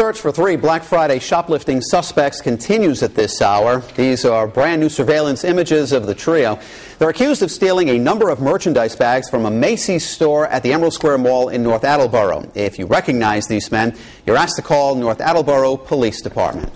Search for three Black Friday shoplifting suspects continues at this hour. These are brand new surveillance images of the trio. They're accused of stealing a number of merchandise bags from a Macy's store at the Emerald Square Mall in North Attleboro. If you recognize these men, you're asked to call North Attleboro Police Department.